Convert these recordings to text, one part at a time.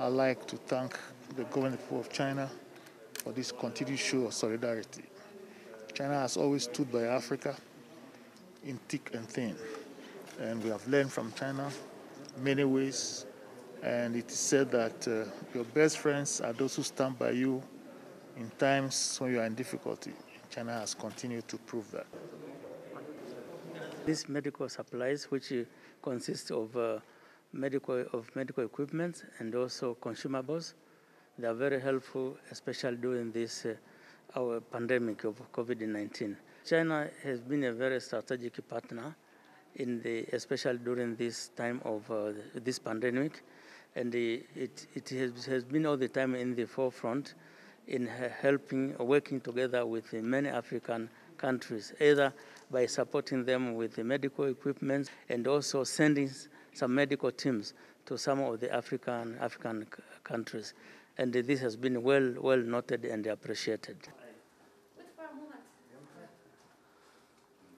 I'd like to thank the government of China for this continued show of solidarity. China has always stood by Africa in thick and thin, and we have learned from China many ways. And it is said that uh, your best friends are those who stand by you in times when you are in difficulty. China has continued to prove that. These medical supplies, which uh, consist of uh, medical of medical equipment and also consumables, they are very helpful, especially during this uh, our pandemic of COVID-19. China has been a very strategic partner in the, especially during this time of uh, this pandemic, and the, it, it has, has been all the time in the forefront in helping, working together with many African countries, either by supporting them with the medical equipment and also sending some medical teams to some of the African African countries, and this has been well well noted and appreciated.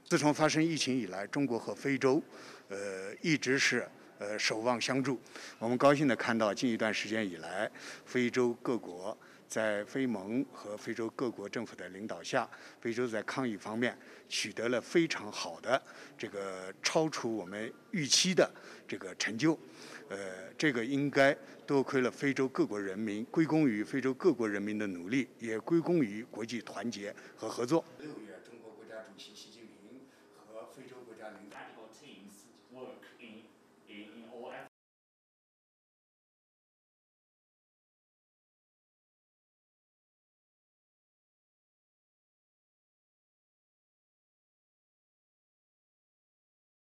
自从发生疫情以来，中国和非洲，呃，一直是呃守望相助。我们高兴地看到，近一段时间以来，非洲各国在非盟和非洲各国政府的领导下，非洲在抗疫方面取得了非常好的这个超出我们预期的这个成就。呃，这个应该多亏了非洲各国人民，归功于非洲各国人民的努力，也归功于国际团结和合作。六月，中国国家主席习近平和非洲国家领导。